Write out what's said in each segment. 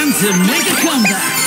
time to make a comeback.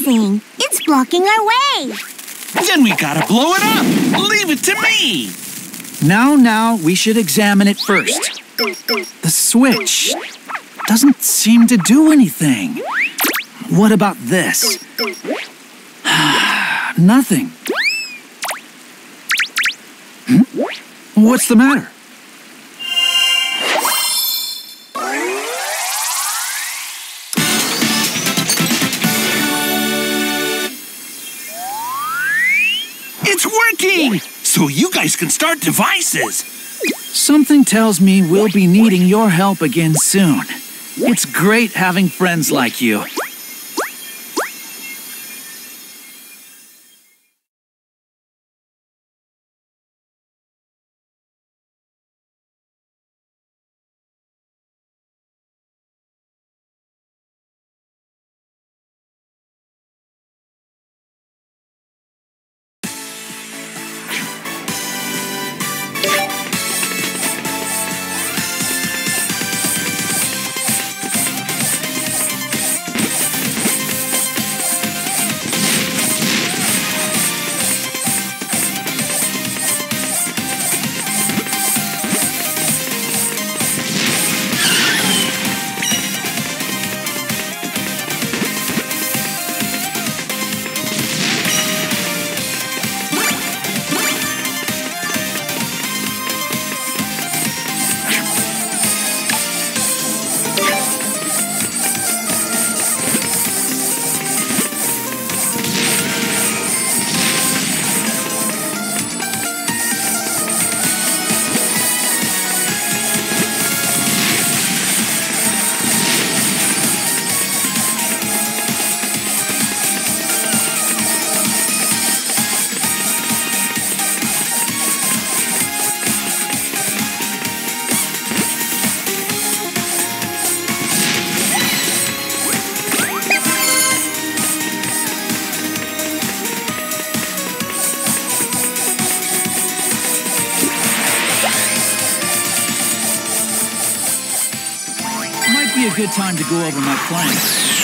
What is thing? It's blocking our way. Then we gotta blow it up. Leave it to me. Now, now, we should examine it first. The switch doesn't seem to do anything. What about this? Nothing. Hmm? What's the matter? So you guys can start devices. Something tells me we'll be needing your help again soon. It's great having friends like you. Time to go over my plan.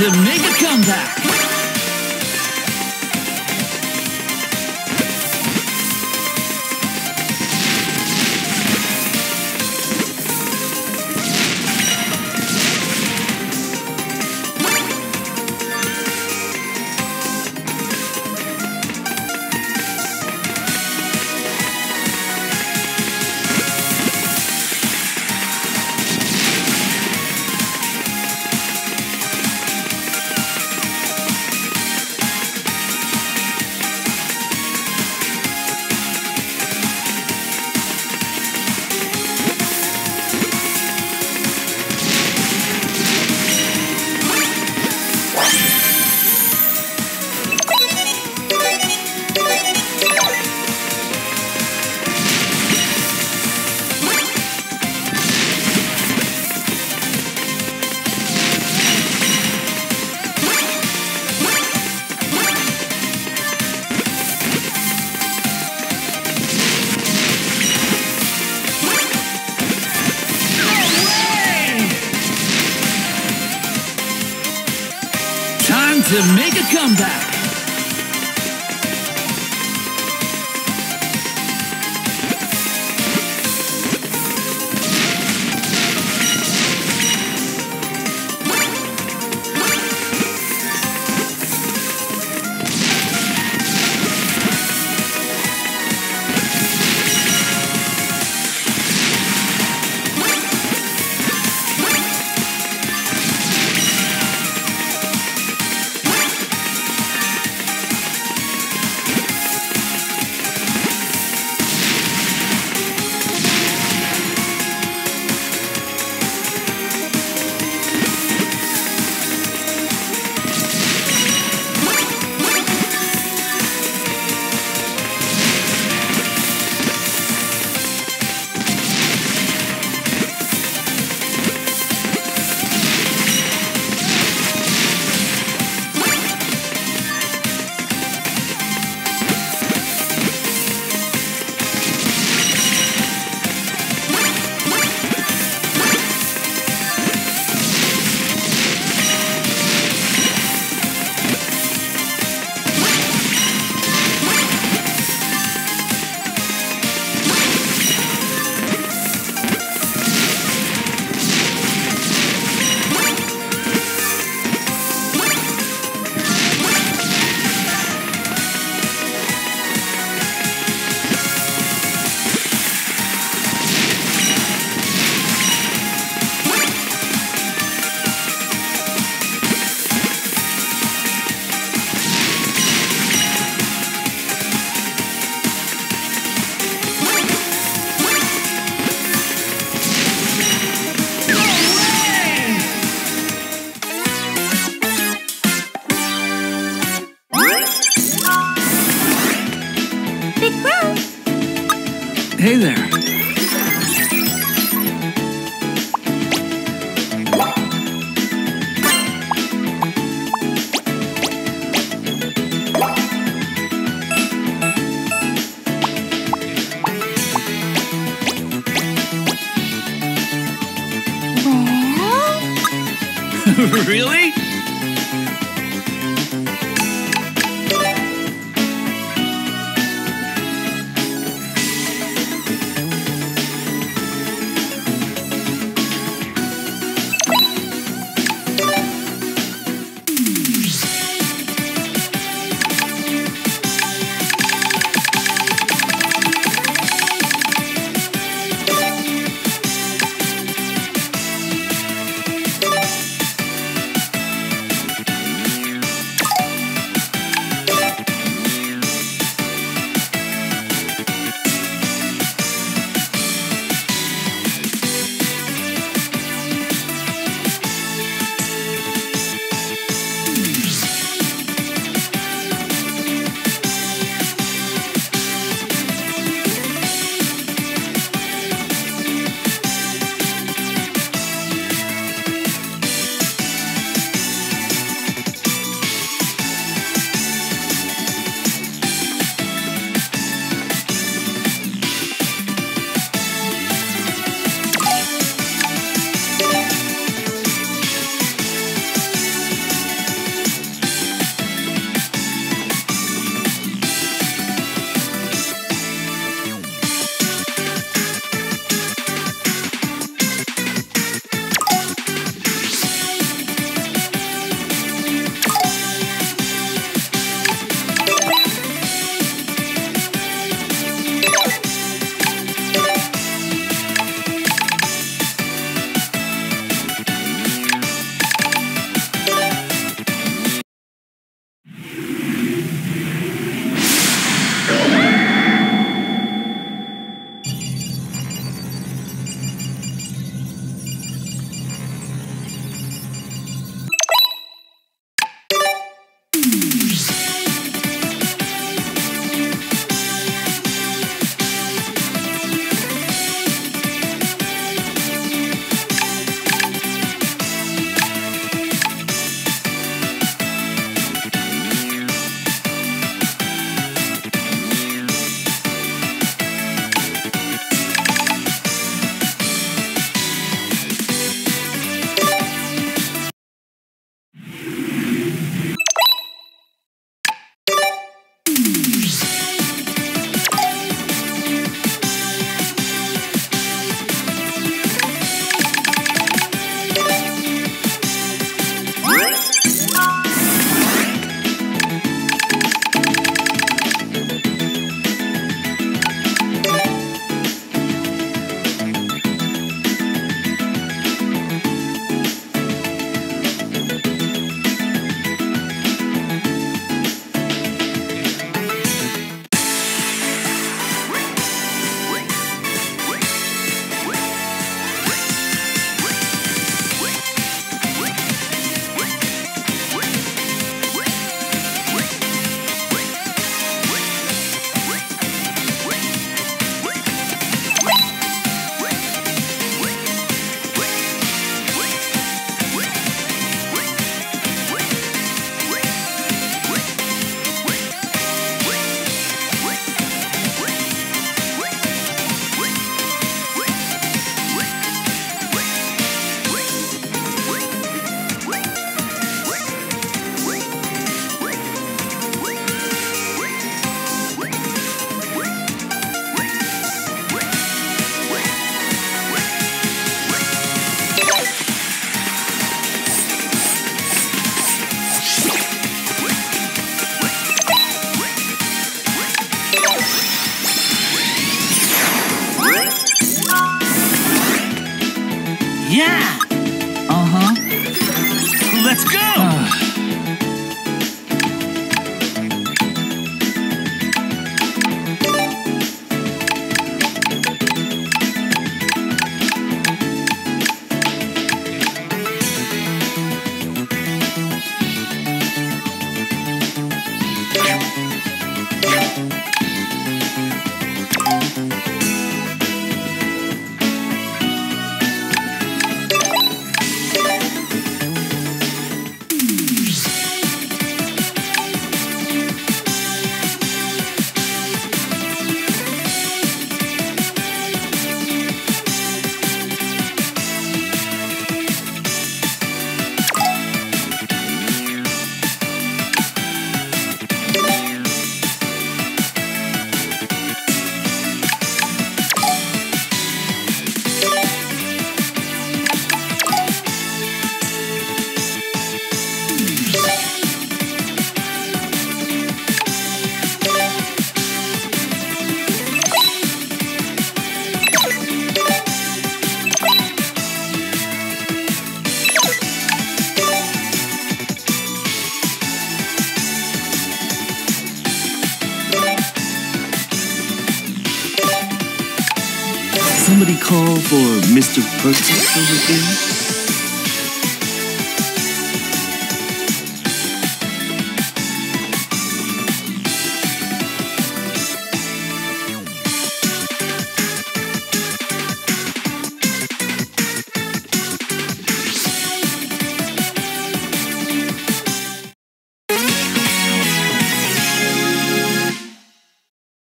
To make a comeback. really?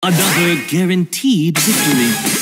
Another guaranteed victory.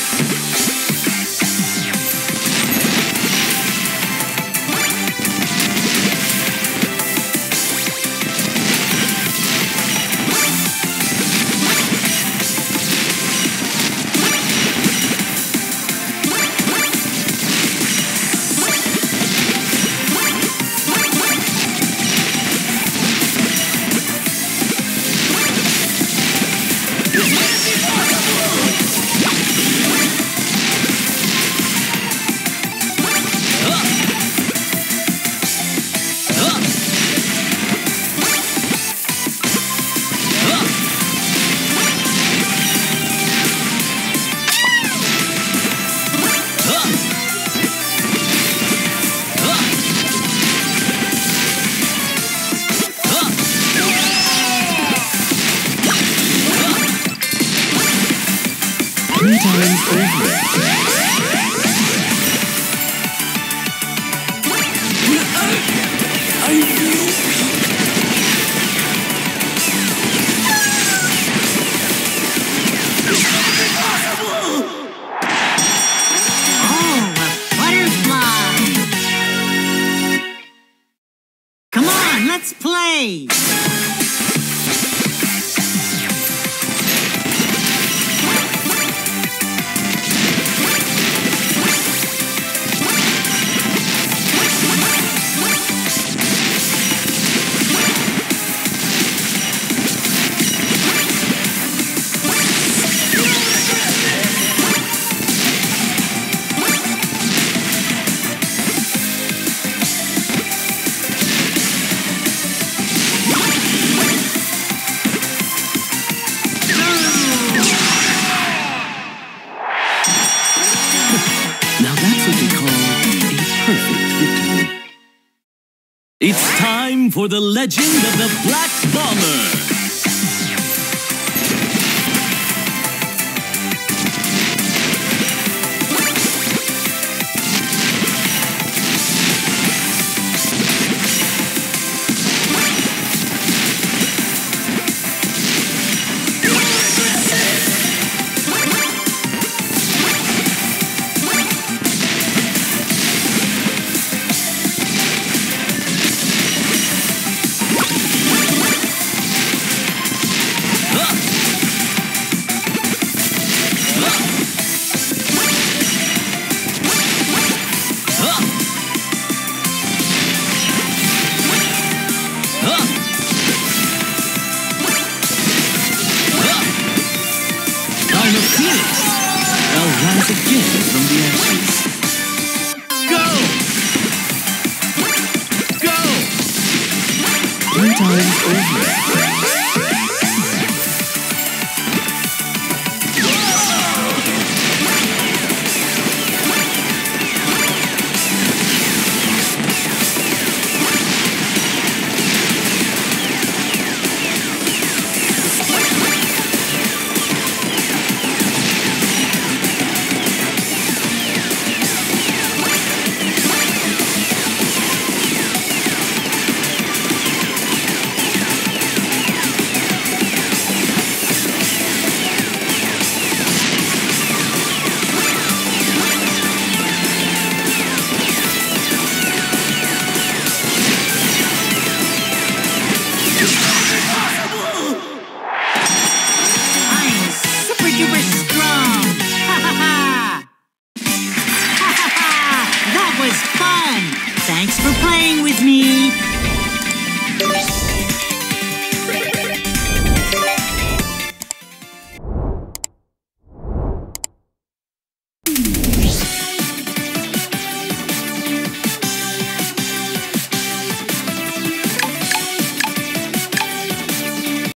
For the legend of the Black Bomber.